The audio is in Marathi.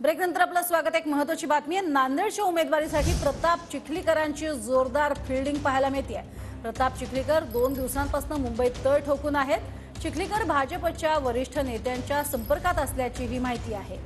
ब्रेक नंतर आपलं स्वागत. एक महत्वाची बातमी आहे. नांदेडच्या उमेदवारीसाठी प्रताप चिखलीकरांची जोरदार फिल्डिंग पाहायला मिळते प्रताप चिखलीकर दोन दिवसांपासून मुंबईत तळ ठोकून आहेत. चिखलीकर भाजपच्या वरिष्ठ नेत्यांच्या संपर्कात असल्याची ही माहिती आहे.